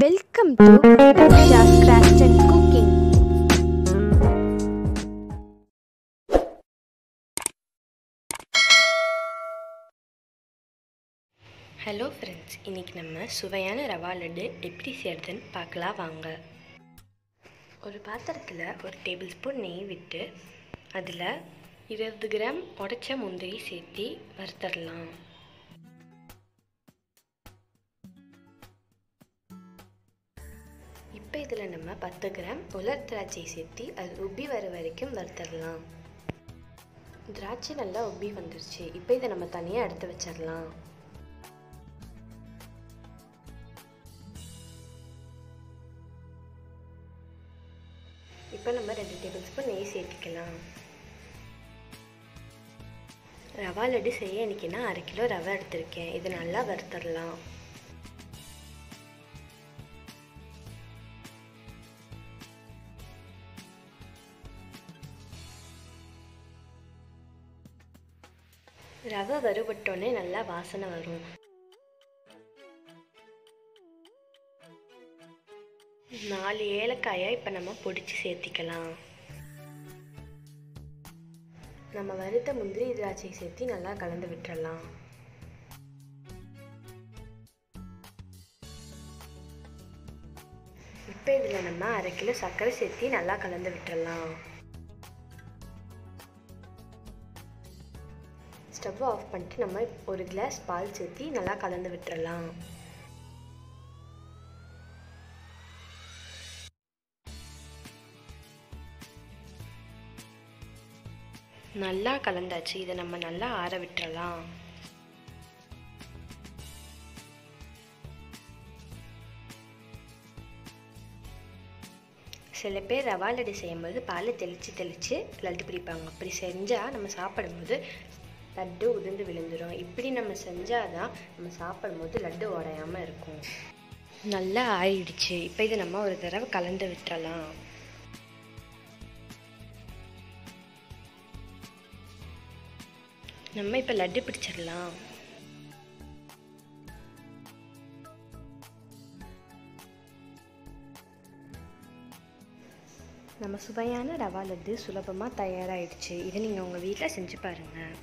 Welcome to Raja's Craft and hello friends இன்றைக்கி நம்ம சுவையான ரவா லட்டு எப்படி செய்கிறதுன்னு பார்க்கலாம் வாங்க. ஒரு பாத்திரத்தில் ஒரு டேபிள் ஸ்பூன் நெய் விட்டு அதில் இருபது கிராம் உடைச்ச முந்திரி சேர்த்து வறுத்தரலாம். இப்போ இதில் நம்ம பத்து கிராம் உலர் திராட்சை சேர்த்து அது உப்பி வர வரைக்கும் வறுத்தரலாம். திராட்சை நல்லா உப்பி வந்துருச்சு. இப்போ இதை நம்ம தனியாக எடுத்து வச்சிடலாம் இப்போ நம்ம ரெண்டு டேபிள் ஸ்பூன் நெய் சேர்த்துக்கலாம். ரவா லட்டு செய்ய இன்றைக்கி நான் அரை கிலோ ரவை எடுத்திருக்கேன். இது நல்லா வறுத்தரலாம். ரவை வறுபட்டோன்னே நல்லா வாசனை வரும். நாலு ஏலக்காயை இப்போ நம்ம பொடிச்சு சேர்த்திக்கலாம். நம்ம வறுத்த முந்திரி திராட்சை சேர்த்து நல்லா கலந்து விட்டுறலாம். இப்போ இதில் நம்ம அரை கிலோ சர்க்கரை சேர்த்து நல்லா கலந்து விட்டுறலாம். ஸ்டவ் ஆஃப் பண்ணிட்டு நம்ம ஒரு கிளாஸ் பால் சேர்த்தி நல்லா கலந்து விட்டுறலாம். நல்லா கலந்தாச்சு. இதை நம்ம நல்லா ஆற விட்டுறலாம். சில பேர் ரவா லட்டு செய்யும்போது பால் தெளித்து தெளித்து லட்டு பிடிப்பாங்க. அப்படி செஞ்சால் நம்ம சாப்பிடும்போது லட்டு உதிர்ந்து விழுந்துடும் இப்படி நம்ம செஞ்சால் தான் நம்ம சாப்பிடும்போது லட்டு உடையாமல் இருக்கும். நல்லா ஆறிடுச்சு இப்போ இதை நம்ம ஒரு தடவை கலந்து விட்டுறலாம். நம்ம இப்போ லட்டு பிடிச்சிடலாம். நம்ம சுவையான ரவா லட்டு சுலபமாக தயாராகிடுச்சு இதை நீங்கள் உங்கள் வீட்டில் செஞ்சு பாருங்கள்